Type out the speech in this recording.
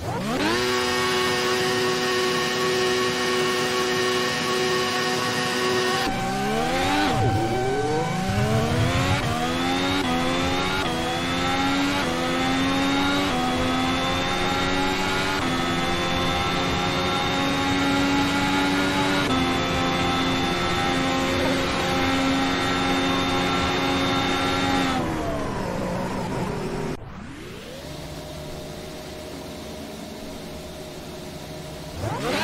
Yeah. Yeah.